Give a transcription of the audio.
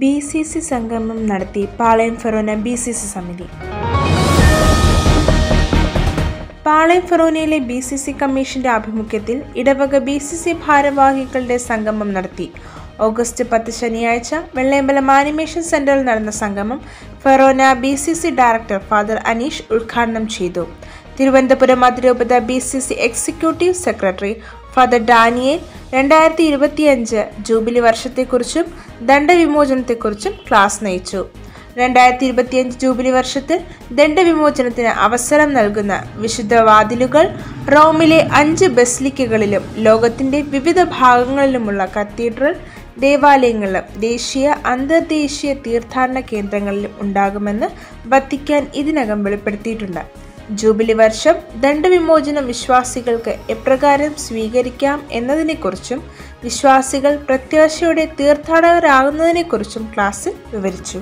B C C സംഗമം നടത്തി പാളയം ഫെറോന ബി സി സി സമിതി. പാളയം ഫെറോനയിലെ ബി സി സി കമ്മീഷന്റെ ആഭിമുഖ്യത്തിൽ ഇടവക ബി സി സി ഭാരവാഹികളുടെ സംഗമം നടത്തി. ഓഗസ്റ്റ് പത്ത് ശനിയാഴ്ച വെള്ളയമ്പലം ആനിമേഷൻ സെന്ററിൽ നടന്ന സംഗമം Forane B C C director father Aneesh ഉദ്ഘാടനം ചെയ്തു. തിരുവനന്തപുരം അതിരൂപത B C C executive secretary father Daniel രണ്ടായിരത്തി ഇരുപത്തിയഞ്ച് ജൂബിലി വർഷത്തെക്കുറിച്ചും ദണ്ഡവിമോചനത്തെക്കുറിച്ചും ക്ലാസ് നയിച്ചു. രണ്ടായിരത്തി ഇരുപത്തിയഞ്ച് ജൂബിലി വർഷത്തിൽ ദണ്ഡവിമോചനത്തിന് അവസരം നൽകുന്ന വിശുദ്ധ വാതിലുകൾ റോമിലെ അഞ്ച് ബസ്ലിക്കകളിലും ലോകത്തിന്റെ വിവിധ ഭാഗങ്ങളിലുമുള്ള കത്തീഡ്രൽ ദേവാലയങ്ങളിലും ദേശീയ അന്തർദേശീയ തീർത്ഥാടന കേന്ദ്രങ്ങളിലും ഉണ്ടാകുമെന്ന് വത്തിക്കാൻ ഇതിനകം വെളിപ്പെടുത്തിയിട്ടുണ്ട്. ജൂബിലി വർഷം ദണ്ഡവിമോചനം വിശ്വാസികൾക്ക് എപ്രകാരം സ്വീകരിക്കാം എന്നതിനെക്കുറിച്ചും വിശ്വാസികൾ പ്രത്യാശയോടെ തീർത്ഥാടകരാകുന്നതിനെക്കുറിച്ചും ക്ലാസ്സിൽ വിവരിച്ചു.